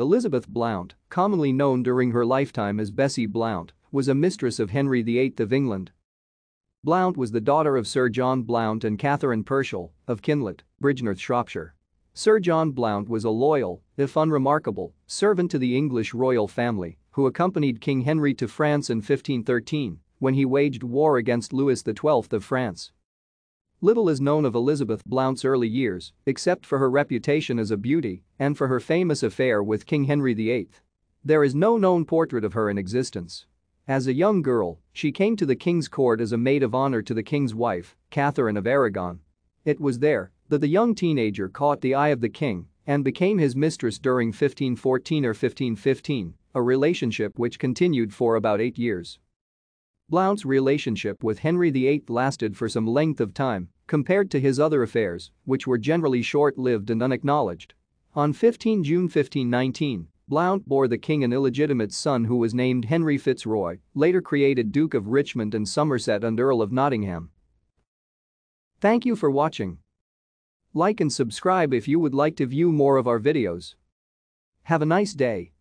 Elizabeth Blount, commonly known during her lifetime as Bessie Blount, was a mistress of Henry VIII of England. Blount was the daughter of Sir John Blount and Catherine Peshall of Kinlet, Bridgnorth, Shropshire. Sir John Blount was a loyal, if unremarkable, servant to the English royal family who accompanied King Henry to France in 1513 when he waged war against Louis XII of France. Little is known of Elizabeth Blount's early years except for her reputation as a beauty and for her famous affair with King Henry VIII. There is no known portrait of her in existence. As a young girl, she came to the king's court as a maid of honor to the king's wife, Catherine of Aragon. It was there that the young teenager caught the eye of the king and became his mistress during 1514 or 1515, a relationship which continued for about eight years. Blount's relationship with Henry VIII lasted for some length of time compared to his other affairs, which were generally short-lived and unacknowledged. On 15 June 1519, Blount bore the king an illegitimate son who was named Henry Fitzroy, later created Duke of Richmond and Somerset and Earl of Nottingham. Thank you for watching. Like and subscribe if you would like to view more of our videos. Have a nice day.